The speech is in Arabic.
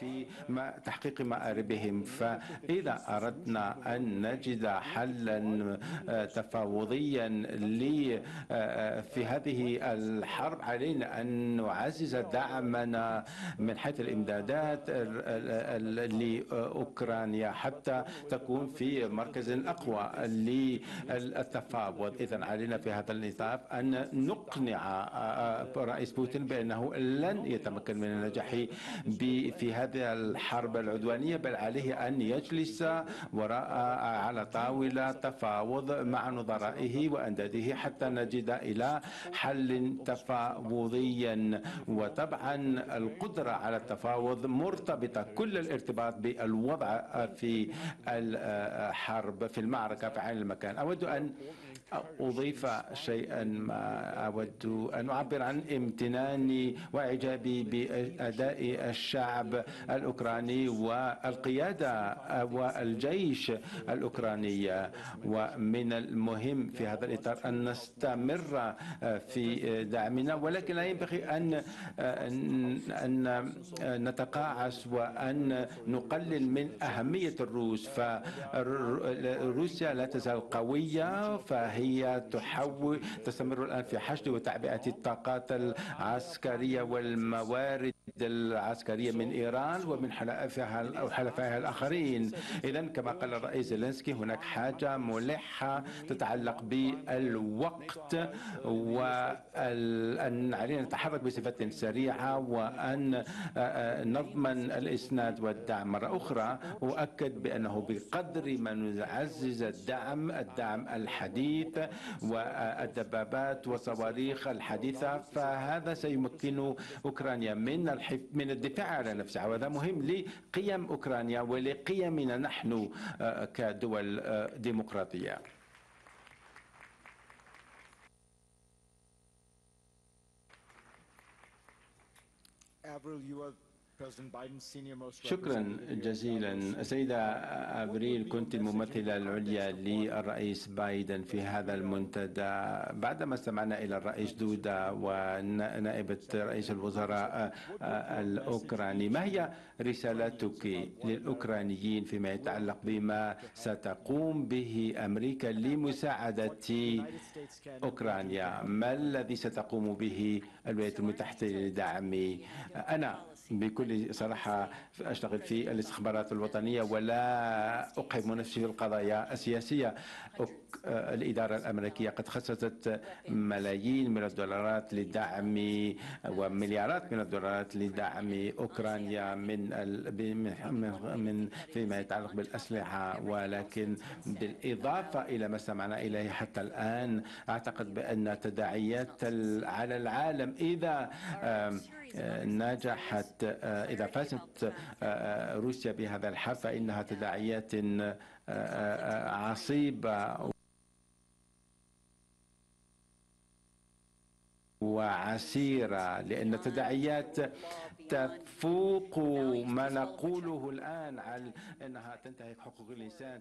في تحقيق مآربهم. فإذا أردنا أن نجد حلا تفاوضيا في هذه الحرب علينا أن نعزز دعمنا من حيث الإمدادات لأوكرانيا حتى تكون في مركز أقوى للتفاوض. إذا علينا في هذا النطاق أن نقنع رئيس بوتين بأنه لن يتمكن من النجاح في هذه الحرب العدوانية بل عليه أن يجلس وراء على طاولة تفاوض مع نظرائه وأنداده حتى نجد إلى حل تفاوضيا. وطبعا القدرة على التفاوض مرتبطة كل الارتباط بالوضع في الحرب في المعركة في عين المكان. أود أن أضيف شيئا ما أود أن أعبر عن امتناني وإعجابي بأداء الشعب الأوكراني والقيادة والجيش الأوكراني. ومن المهم في هذا الإطار أن نستمر في دعمنا ولكن لا ينبغي أن أن نتقاعس وأن نقلل من أهمية الروس. فروسيا لا تزال قوية فهي هي تحول تستمر الآن في حشد وتعبئة الطاقات العسكرية والموارد. العسكرية من إيران ومن حلفائها الآخرين. إذا كما قال الرئيس زيلينسكي هناك حاجة ملحة تتعلق بالوقت وأن علينا نتحرك بصفة سريعة وأن نضمن الإسناد والدعم. مرة أخرى أؤكد بأنه بقدر ما نعزز الدعم الدعم الحديث والدبابات والصواريخ الحديثة فهذا سيمكن أوكرانيا من من الدفاع على نفسها وهذا مهم لقيم أوكرانيا ولقيمنا نحن كدول ديمقراطية. Avril, you شكرا جزيلا. سيدة أبريل كنت الممثلة العليا للرئيس بايدن في هذا المنتدى. بعدما استمعنا إلى الرئيس دودا ونائبة رئيس الوزراء الأوكراني. ما هي رسالتك للأوكرانيين فيما يتعلق بما ستقوم به أمريكا لمساعدة أوكرانيا. ما الذي ستقوم به الولايات المتحدة لدعم؟ أنا بكل صراحة أشتغل في الاستخبارات الوطنية ولا أقحم نفسي في القضايا السياسية. الإدارة الأمريكية قد خصصت ملايين من الدولارات لدعم ومليارات من الدولارات لدعم أوكرانيا من من فيما يتعلق بالأسلحة. ولكن بالإضافة إلى ما استمعنا إليه حتى الآن أعتقد بأن تداعيات على العالم إذا نجحت إذا فازت روسيا بهذا الحرب فإنها تداعيات عصيبة. وعسيرة لأن التداعيات تفوق ما نقوله الآن على أنها تنتهك حقوق الإنسان